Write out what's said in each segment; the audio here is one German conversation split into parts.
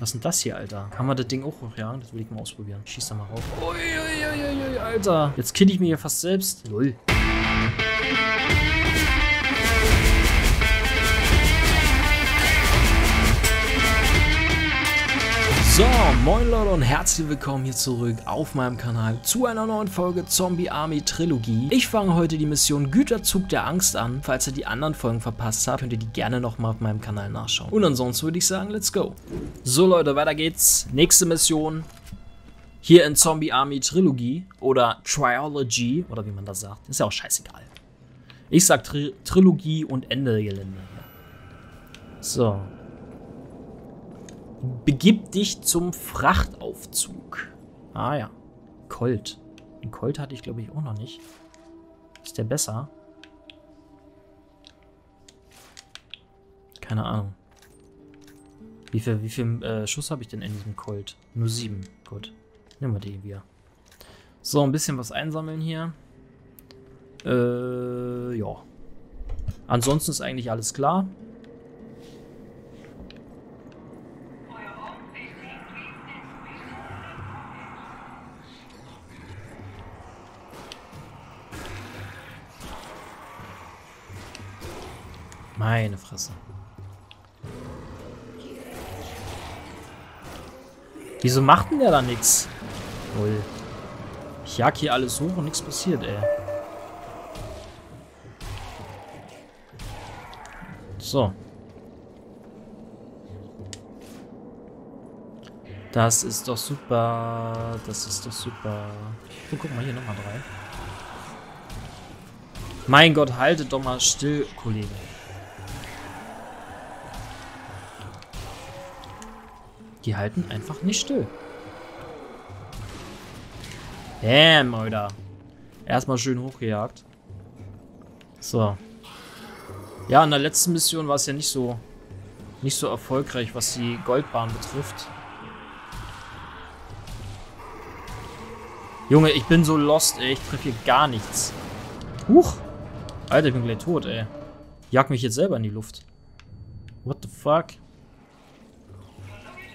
Was ist denn das hier, Alter? Kann man das Ding auch hochjagen? Das will ich mal ausprobieren. Schieß da mal rauf. Uiuiuiui, Alter. Jetzt kill ich mir hier fast selbst. Lol. So, moin Leute und herzlich willkommen hier zurück auf meinem Kanal zu einer neuen Folge Zombie Army Trilogie. Ich fange heute die Mission Güterzug der Angst an. Falls ihr die anderen Folgen verpasst habt, könnt ihr die gerne nochmal auf meinem Kanal nachschauen. Und ansonsten würde ich sagen, let's go. So Leute, weiter geht's. Nächste Mission hier in Zombie Army Trilogie oder Triology oder wie man das sagt. Ist ja auch scheißegal. Ich sag Tri Trilogie und Ende Gelände. So, Begib dich zum Frachtaufzug. Ah ja. Colt. Den Colt hatte ich, glaube ich, auch noch nicht. Ist der besser? Keine Ahnung. Wie viel, wie viel äh, Schuss habe ich denn in diesem Colt? Nur sieben. Gut. Nehmen wir den wieder. So, ein bisschen was einsammeln hier. Äh, ja. Ansonsten ist eigentlich alles klar. Meine Fresse. Wieso macht denn der da nichts? Null. Ich jag hier alles hoch und nichts passiert, ey. So. Das ist doch super. Das ist doch super. Oh, guck mal, hier nochmal drei. Mein Gott, haltet doch mal still, Kollege. Die halten einfach nicht still. Damn, Alter. Erstmal schön hochgejagt. So. Ja, in der letzten Mission war es ja nicht so nicht so erfolgreich, was die Goldbahn betrifft. Junge, ich bin so lost, ey. Ich treffe hier gar nichts. Huch. Alter, ich bin gleich tot, ey. Jag mich jetzt selber in die Luft. What the fuck?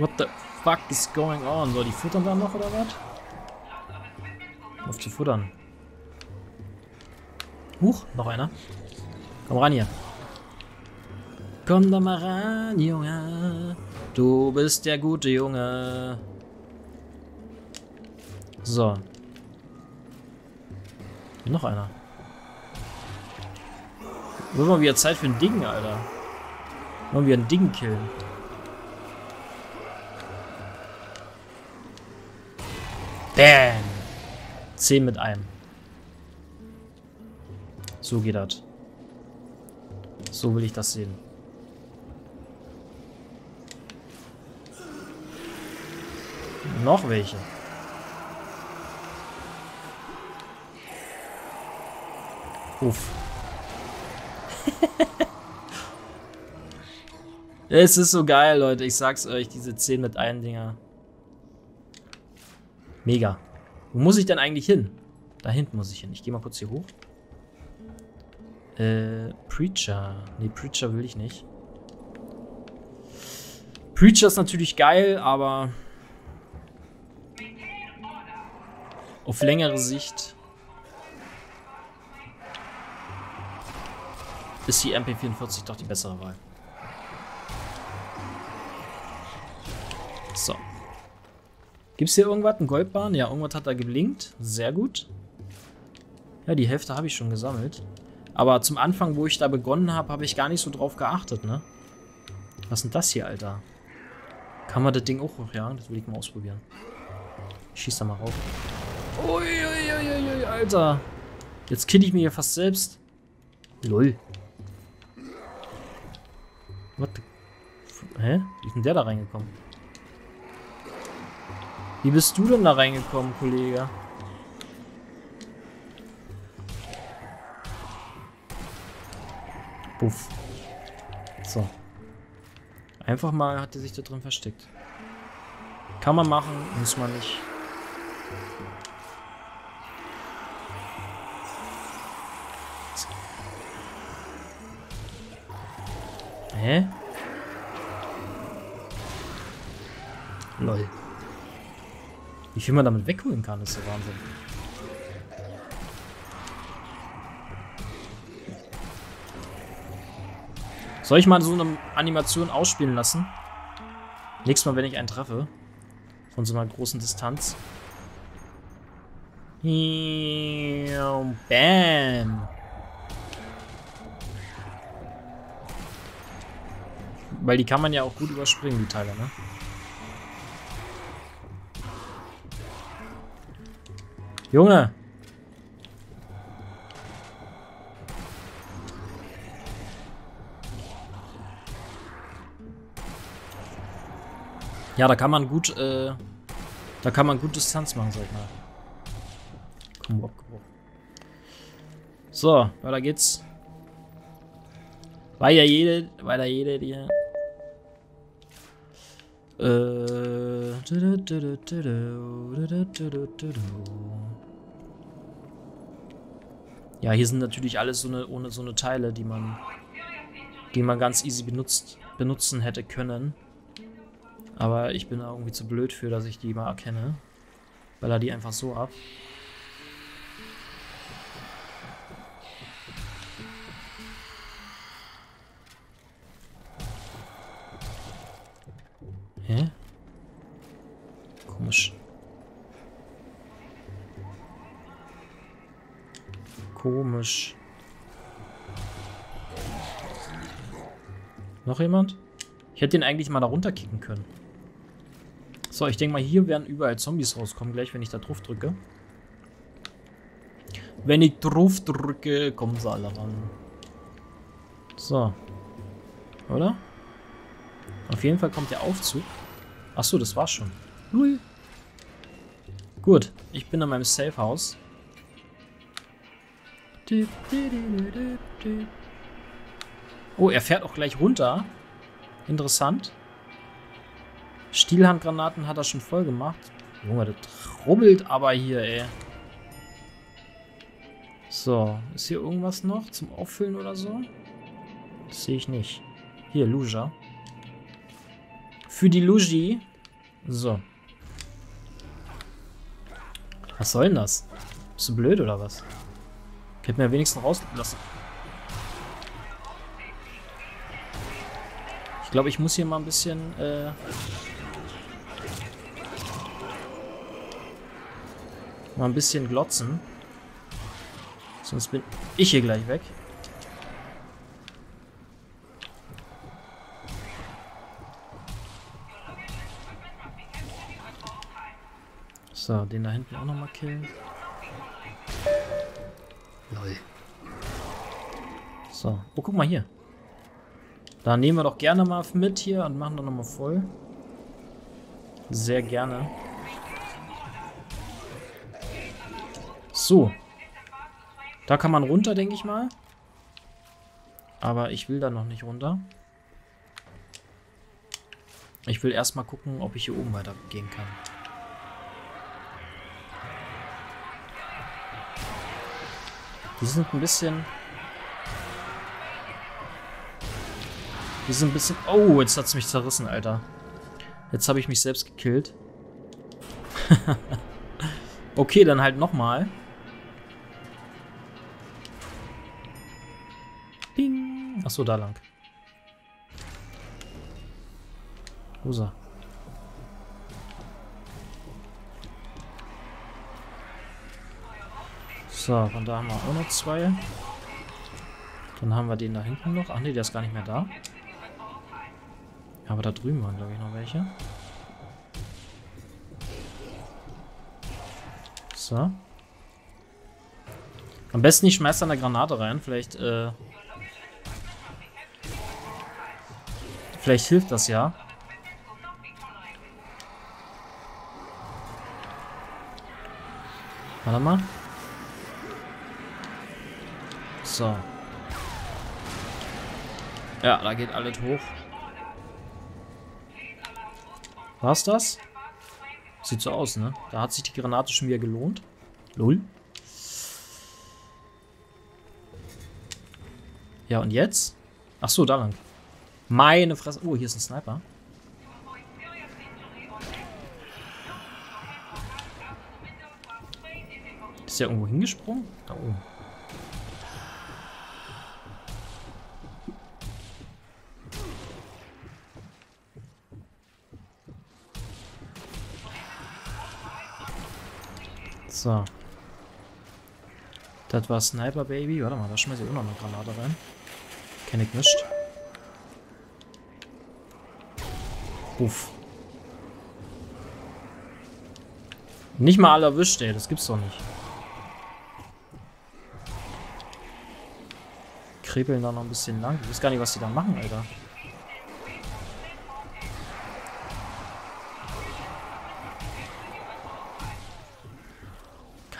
What the fuck is going on? Soll die futtern dann noch oder was? Auf zu futtern. Huch, noch einer. Komm ran hier. Komm da mal ran, Junge. Du bist der gute Junge. So. Noch einer. Wird mal wieder Zeit für ein Ding, Alter. Wollen wir ein Ding killen. Bam. 10 mit einem. So geht das. So will ich das sehen. Noch welche. Uff. es ist so geil, Leute. Ich sag's euch, diese 10 mit 1 Dinger. Mega. Wo muss ich denn eigentlich hin? Da hinten muss ich hin. Ich gehe mal kurz hier hoch. Äh, Preacher. Nee, Preacher will ich nicht. Preacher ist natürlich geil, aber auf längere Sicht ist die MP44 doch die bessere Wahl. So. Gibt es hier irgendwas? Ein Goldbahn? Ja, irgendwas hat da geblinkt. Sehr gut. Ja, die Hälfte habe ich schon gesammelt. Aber zum Anfang, wo ich da begonnen habe, habe ich gar nicht so drauf geachtet, ne? Was ist denn das hier, Alter? Kann man das Ding auch hochjagen? Das will ich mal ausprobieren. Ich schieß da mal rauf. Uiuiuiui, Alter. Jetzt kill ich mir hier fast selbst. Lol. What the... Hä? Wie ist denn der da reingekommen? Wie bist du denn da reingekommen, Kollege? Puff. So. Einfach mal hat er sich da drin versteckt. Kann man machen, muss man nicht. Hä? Lol. Wie viel man damit wegholen kann, ist so Wahnsinn. Soll ich mal so eine Animation ausspielen lassen? Nächstes Mal, wenn ich einen treffe. Von so einer großen Distanz. Bam. Weil die kann man ja auch gut überspringen, die Teile, ne? Junge! Ja, da kann man gut, äh, da kann man gut Distanz machen, sag ich mal. Komm, abgebrochen. So, weiter geht's. Weil ja jede, weil da jede, die. Äh. Ja, hier sind natürlich alles so eine, ohne so eine Teile, die man, die man ganz easy benutzt, benutzen hätte können. Aber ich bin da irgendwie zu blöd für, dass ich die mal erkenne. Weil er die einfach so ab. Komisch. Noch jemand? Ich hätte den eigentlich mal da runterkicken können. So, ich denke mal, hier werden überall Zombies rauskommen, gleich, wenn ich da drauf drücke. Wenn ich drauf drücke, kommen sie alle ran. So. Oder? Auf jeden Fall kommt der Aufzug. Achso, das war's schon. Ui. Gut, ich bin in meinem Safe House. Oh, er fährt auch gleich runter. Interessant. Stielhandgranaten hat er schon voll gemacht. Junge, das rubbelt aber hier, ey. So, ist hier irgendwas noch zum Auffüllen oder so? Das sehe ich nicht. Hier, Luja. Für die Luji. So. Was soll denn das? Bist du blöd oder was? Ich hätte mir wenigstens rausgelassen. Ich glaube, ich muss hier mal ein bisschen... Äh Mal ein bisschen glotzen. Sonst bin ich hier gleich weg. So, den da hinten auch nochmal killen. Lol. So. Oh, guck mal hier. Da nehmen wir doch gerne mal mit hier und machen doch nochmal voll. Sehr gerne. So. Da kann man runter, denke ich mal. Aber ich will da noch nicht runter. Ich will erstmal gucken, ob ich hier oben weitergehen kann. Die sind ein bisschen... Die sind ein bisschen... Oh, jetzt hat es mich zerrissen, Alter. Jetzt habe ich mich selbst gekillt. okay, dann halt nochmal. mal. Achso, da lang. Rosa. So, von da haben wir auch noch zwei. Dann haben wir den da hinten noch. Ach nee, der ist gar nicht mehr da. Aber da drüben waren, glaube ich, noch welche. So. Am besten ich schmeiß da eine Granate rein. Vielleicht, äh, Vielleicht hilft das ja. Warte mal. So. Ja, da geht alles hoch. War's das? Sieht so aus, ne? Da hat sich die Granate schon wieder gelohnt. Lull. Ja, und jetzt? Ach so, da lang. Meine Fresse. Oh, hier ist ein Sniper. Ist der irgendwo hingesprungen? Da oben. So. Das war Sniper Baby. Warte mal, da schmeiße ich auch noch eine Granate rein. Kenn ich nicht. Uff. Nicht mal alle erwischt, ey. Das gibt's doch nicht. Krebeln da noch ein bisschen lang. Ich weiß gar nicht, was die da machen, Alter.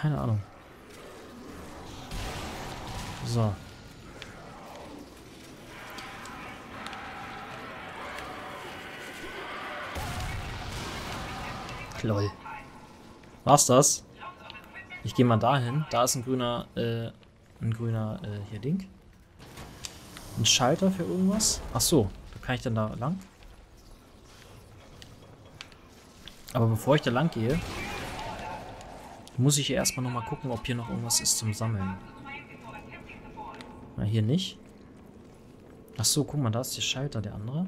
Keine Ahnung. So. Lol. War's das? Ich gehe mal dahin. Da ist ein grüner, äh, ein grüner, äh, hier Ding. Ein Schalter für irgendwas. Ach so, da kann ich dann da lang. Aber bevor ich da lang gehe, muss ich erstmal nochmal gucken, ob hier noch irgendwas ist zum Sammeln. Na, hier nicht. Ach so, guck mal, da ist der Schalter, der andere.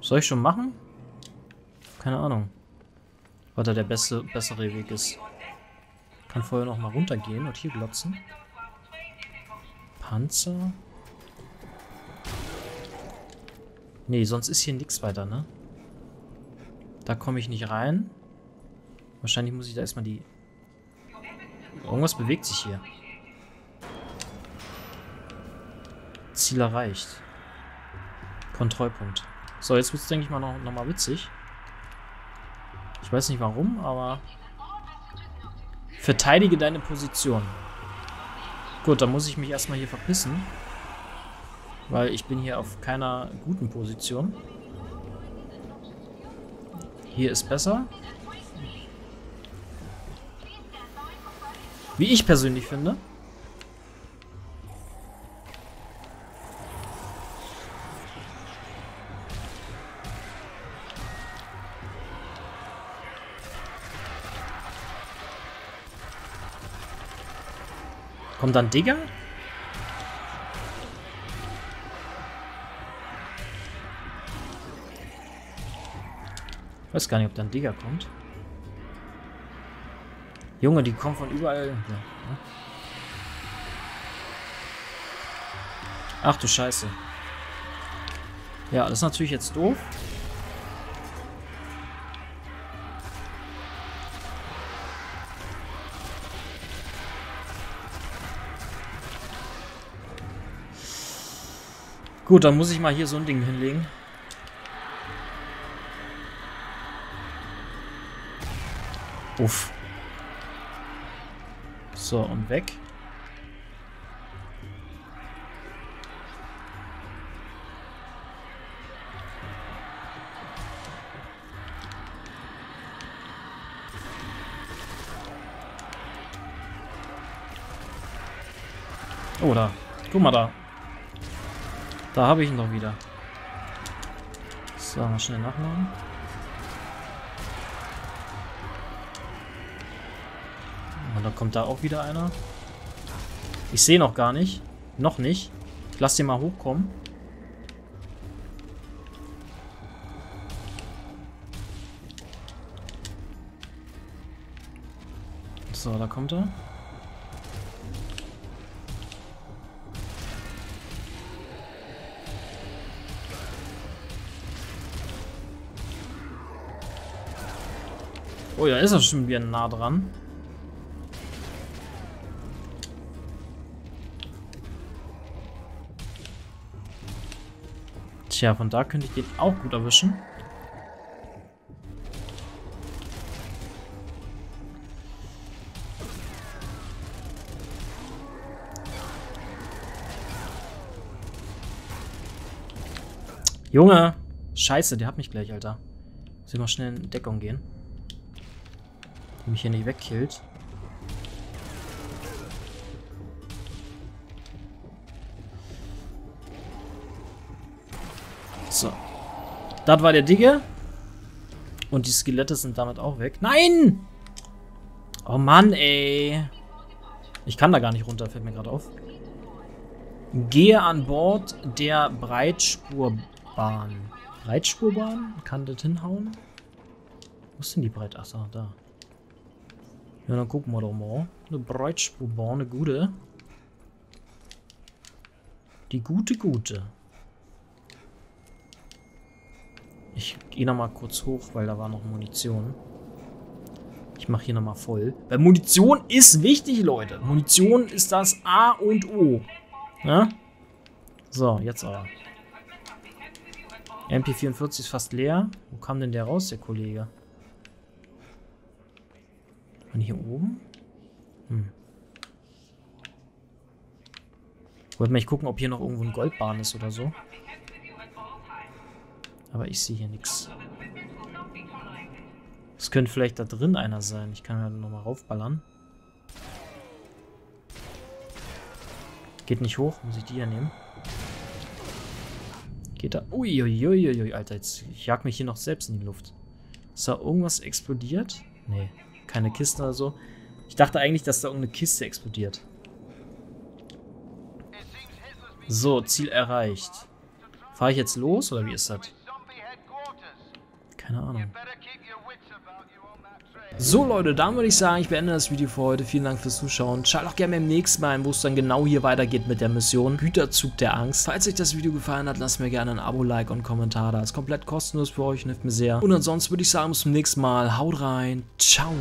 Soll ich schon machen? Keine Ahnung. Was da der beste, bessere Weg ist. Kann vorher noch mal runtergehen und hier glotzen. Panzer. Nee, sonst ist hier nichts weiter, ne? Da komme ich nicht rein. Wahrscheinlich muss ich da erstmal die... Irgendwas bewegt sich hier. Ziel erreicht. Kontrollpunkt. So, jetzt wird es, denke ich mal, noch, noch mal witzig. Ich weiß nicht warum, aber... Verteidige deine Position. Gut, dann muss ich mich erstmal hier verpissen. Weil ich bin hier auf keiner guten Position. Hier ist besser. Wie ich persönlich finde. Kommt dann Digger? Weiß gar nicht, ob dann Digger kommt. Junge, die kommen von überall. Ja. Ne? Ach du Scheiße. Ja, das ist natürlich jetzt doof. Gut, dann muss ich mal hier so ein Ding hinlegen. Uff. So, und weg. Oh, da. Guck mal da. Da habe ich ihn doch wieder. So, mal schnell nachladen. Dann kommt da auch wieder einer. Ich sehe noch gar nicht. Noch nicht. Ich lasse den mal hochkommen. So, da kommt er. Oh ja, ist er schon wieder nah dran. Tja, von da könnte ich den auch gut erwischen. Junge! Scheiße, der hat mich gleich, Alter. Muss ich mal schnell in Deckung gehen die mich hier nicht wegkillt. So. Das war der Digge. Und die Skelette sind damit auch weg. Nein! Oh Mann, ey. Ich kann da gar nicht runter, fällt mir gerade auf. Gehe an Bord der Breitspurbahn. Breitspurbahn? Kann das hinhauen? Wo ist denn die Breit... Achso, da. Ja, dann gucken wir doch mal. Eine Breitspurbahn, eine gute. Die gute, gute. Ich gehe nochmal kurz hoch, weil da war noch Munition. Ich mache hier nochmal voll. Weil Munition ist wichtig, Leute. Munition ist das A und O. Ja? So, jetzt aber. MP44 ist fast leer. Wo kam denn der raus, der Kollege? War hier oben? Hm. Wollte mal gucken, ob hier noch irgendwo ein Goldbahn ist oder so. Aber ich sehe hier nichts. Es könnte vielleicht da drin einer sein. Ich kann ja nochmal raufballern. Geht nicht hoch. Muss ich die hier nehmen? Geht da... Uiuiuiui, Alter. Jetzt, ich jag mich hier noch selbst in die Luft. Ist da irgendwas explodiert? Nee. Keine Kiste oder so. Ich dachte eigentlich, dass da irgendeine Kiste explodiert. So, Ziel erreicht. Fahre ich jetzt los oder wie ist das? So Leute, dann würde ich sagen, ich beende das Video für heute. Vielen Dank fürs Zuschauen. Schaut auch gerne beim nächsten Mal ein, wo es dann genau hier weitergeht mit der Mission Güterzug der Angst. Falls euch das Video gefallen hat, lasst mir gerne ein Abo, Like und Kommentar da. Ist komplett kostenlos für euch und hilft mir sehr. Und ansonsten würde ich sagen, bis zum nächsten Mal. Haut rein. Ciao.